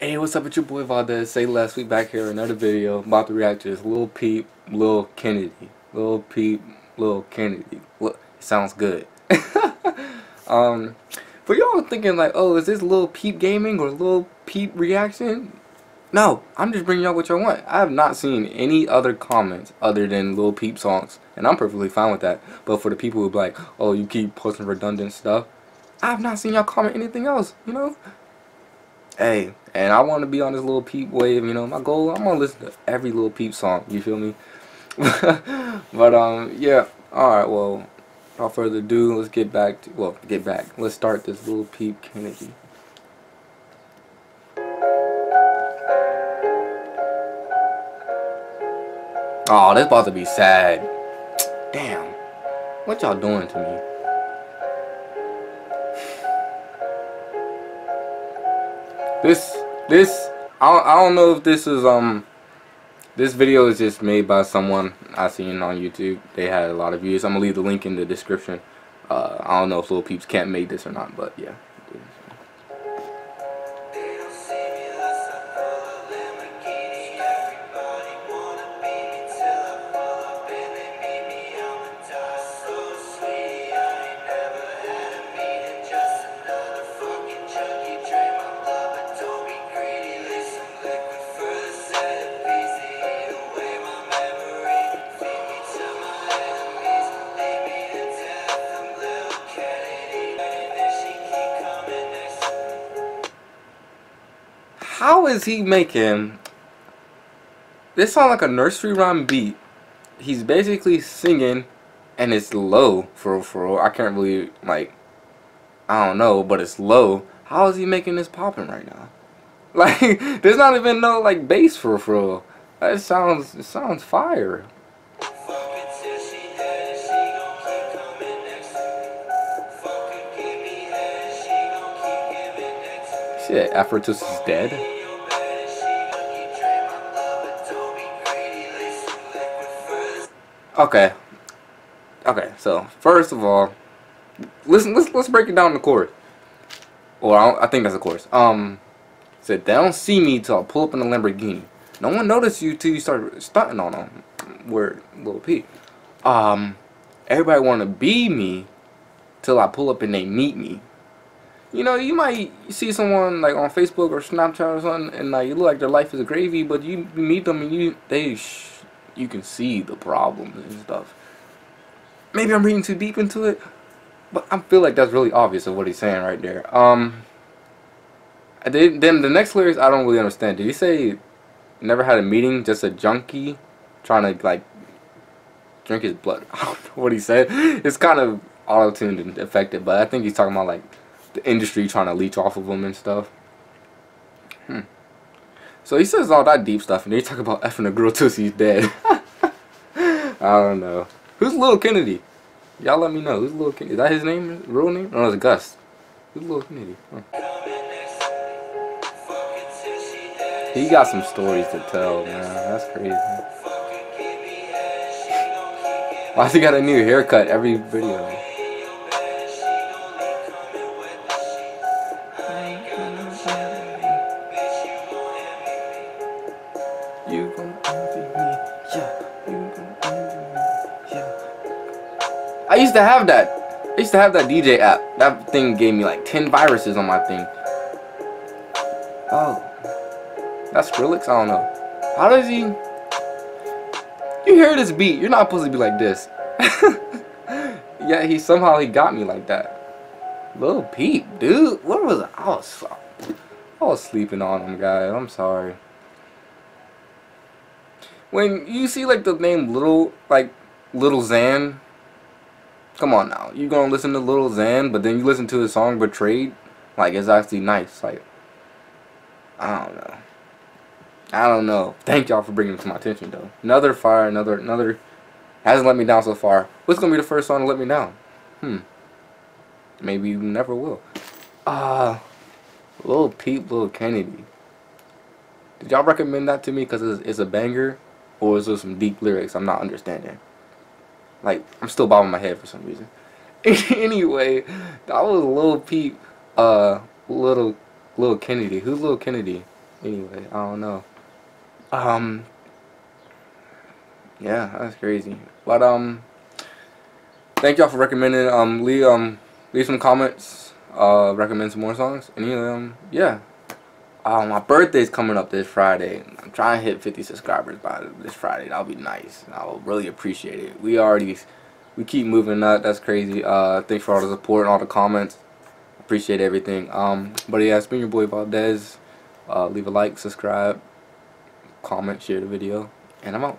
Hey, what's up? It's your boy Valdez. Say less. We back here another video about to react to this Lil Peep, Lil Kennedy. Lil Peep, Lil Kennedy. Look, sounds good. um, for y'all thinking like, oh, is this Lil Peep gaming or Lil Peep reaction? No, I'm just bringing y'all what y'all want. I have not seen any other comments other than Lil Peep songs, and I'm perfectly fine with that. But for the people who be like, oh, you keep posting redundant stuff, I have not seen y'all comment anything else. You know, hey, and I want to be on this little Peep wave, you know. My goal, I'm gonna listen to every little Peep song. You feel me? but um, yeah. All right. Well, without further ado, let's get back to well, get back. Let's start this little Peep Kennedy. Oh, this about to be sad. Damn. What y'all doing to me? This, this, I don't, I don't know if this is, um, this video is just made by someone I seen on YouTube. They had a lot of views. I'm gonna leave the link in the description. Uh, I don't know if Lil Peeps can't make this or not, but yeah. How is he making this sound like a nursery rhyme beat. He's basically singing and it's low for a for I can't really like I don't know but it's low. How is he making this popping right now? Like there's not even no like bass for a for it sounds it sounds fire Shit, Aphrodite is dead. Okay. Okay, so first of all, listen. Let's let's break it down the chorus. Or I, I, think that's a chorus. Um, said they don't see me till I pull up in a Lamborghini. No one noticed you till you start stunting on them. Word, little P. Um, everybody want to be me till I pull up and they meet me you know, you might see someone like on Facebook or Snapchat or something, and like you look like their life is a gravy, but you meet them and you they you can see the problems and stuff. Maybe I'm reading too deep into it, but I feel like that's really obvious of what he's saying right there. Um, then the next lyrics I don't really understand. Did he say never had a meeting, just a junkie trying to like drink his blood? I don't know what he said. It's kind of auto tuned and affected, but I think he's talking about like the industry trying to leech off of him and stuff. Hmm. So he says all that deep stuff, and then he talk about effing a girl till she's dead. I don't know. Who's Lil Kennedy? Y'all let me know. Who's Lil Kennedy? Is that his name? Real name? No, it's Gus. Who's Lil Kennedy? Huh. He got some stories to tell, man. That's crazy. Why's he got a new haircut every video? I used to have that. I used to have that DJ app. That thing gave me like 10 viruses on my thing. Oh. That's Skrillex? I don't know. How does he... You hear this beat. You're not supposed to be like this. yeah, he somehow he got me like that. Little Peep, dude. What was I? I was, I was sleeping on him, guys. I'm sorry. When you see like the name Little, like Little Xan Come on now. You gonna listen to Little Xan, but then you listen to his song Betrayed? Like, it's actually nice. Like, I don't know. I don't know. Thank y'all for bringing it to my attention, though. Another fire, another, another. Hasn't let me down so far. What's gonna be the first song to let me down? Hmm. Maybe you never will. Uh, Lil Peep, Lil Kennedy. Did y'all recommend that to me because it's, it's a banger? Or is there some deep lyrics I'm not understanding? Like, I'm still bobbing my head for some reason. anyway, that was Lil Peep, uh, Little, Little Kennedy. Who's Little Kennedy? Anyway, I don't know. Um, yeah, that's crazy. But um, thank y'all for recommending. Um, leave um, leave some comments. Uh, recommend some more songs. And um, yeah. Uh, my birthday's coming up this Friday. I'm trying to hit 50 subscribers by this Friday. That'll be nice. I'll really appreciate it. We already, we keep moving up. That's crazy. Uh, thanks for all the support and all the comments. Appreciate everything. Um, but yeah, it's been your boy Valdez. Uh, leave a like, subscribe, comment, share the video, and I'm out.